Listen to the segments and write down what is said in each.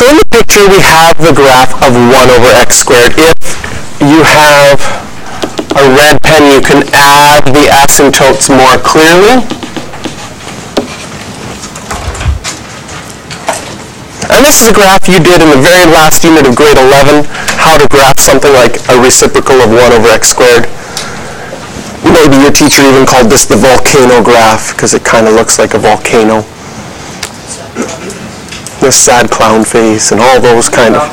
So in the picture, we have the graph of 1 over x squared. If you have a red pen, you can add the asymptotes more clearly. And this is a graph you did in the very last unit of grade 11, how to graph something like a reciprocal of 1 over x squared. Maybe your teacher even called this the volcano graph because it kind of looks like a volcano. The sad clown face and all those kind of...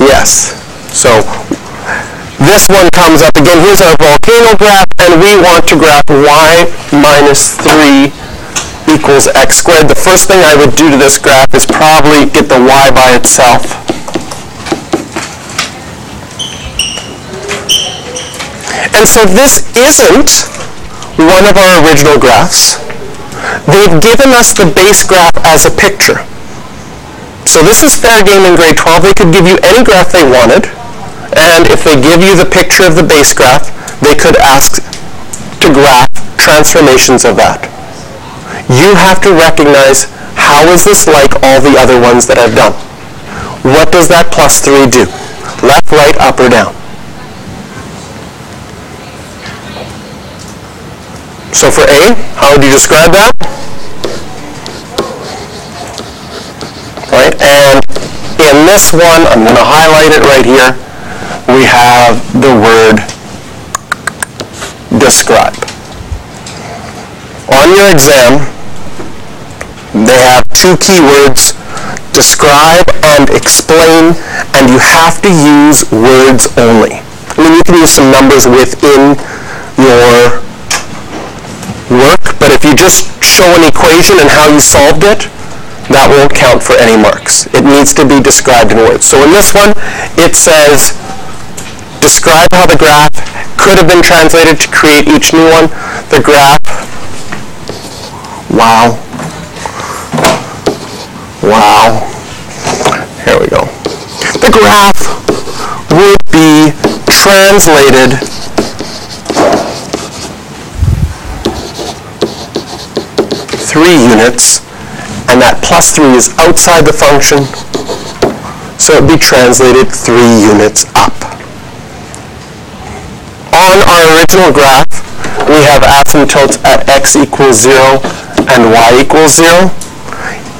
Yes. So this one comes up again. Here's our volcano graph, and we want to graph y minus 3 equals x squared. The first thing I would do to this graph is probably get the y by itself. And so this isn't one of our original graphs. They've given us the base graph as a picture. So this is fair game in grade 12. They could give you any graph they wanted, and if they give you the picture of the base graph, they could ask to graph transformations of that. You have to recognize how is this like all the other ones that I've done? What does that plus 3 do? Left, right, up, or down? So for A, how would you describe that? This one, I'm going to highlight it right here, we have the word describe. On your exam, they have two keywords, describe and explain, and you have to use words only. I mean, you can use some numbers within your work, but if you just show an equation and how you solved it, that won't count for any marks. It needs to be described in words. So in this one, it says, describe how the graph could have been translated to create each new one. The graph, wow, wow, here we go. The graph would be translated three units, and that plus three is outside the function, so it would be translated three units up. On our original graph, we have asymptotes at x equals 0 and y equals 0.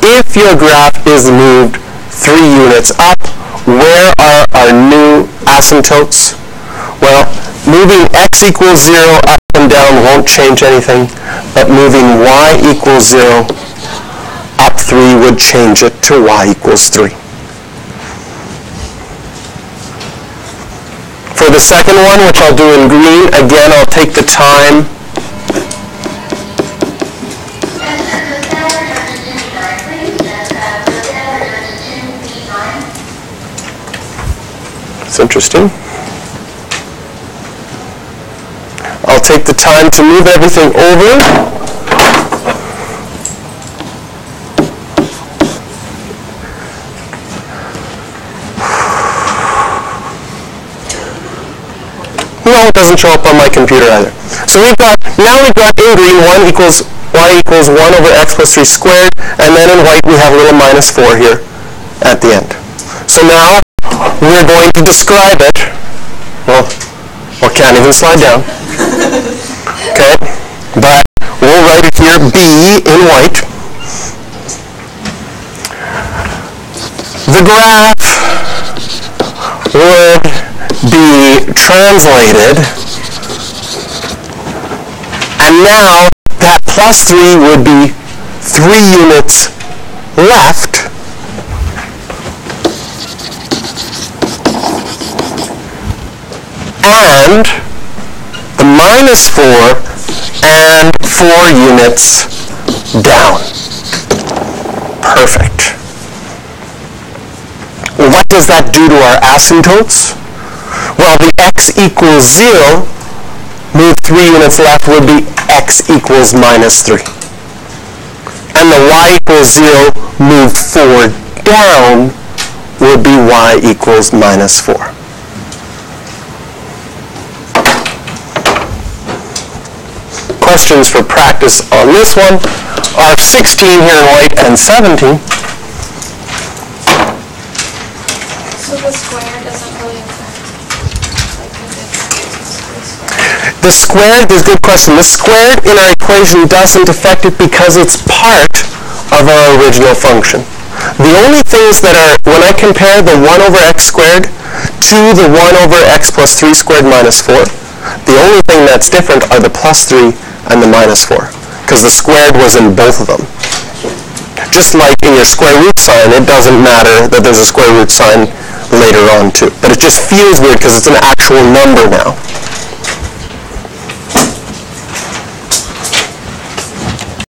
If your graph is moved three units up, where are our new asymptotes? Well, moving x equals 0 up and down won't change anything, but moving y equals 0 up 3 would change it to y equals 3. For the second one, which I'll do in green, again, I'll take the time It's interesting. I'll take the time to move everything over. No, it doesn't show up on my computer either. So we've got, now we've got in green 1 equals, y equals 1 over x plus 3 squared, and then in white we have a little minus 4 here at the end. So now we're going to describe it. Well, or can't even slide down. Okay, but we'll write it here, B in white. The graph would be translated, and now that plus 3 would be 3 units left and the minus 4 and 4 units down. Perfect. What does that do to our asymptotes? The x equals 0, move 3 units left would be x equals minus 3. And the y equals 0, move 4 down, would be y equals minus 4. questions for practice on this one are 16 here in white and 17. The squared, this is a good question, the squared in our equation doesn't affect it because it's part of our original function. The only things that are, when I compare the 1 over x squared to the 1 over x plus 3 squared minus 4, the only thing that's different are the plus 3 and the minus 4, because the squared was in both of them. Just like in your square root sign, it doesn't matter that there's a square root sign later on too. But it just feels weird because it's an actual number now.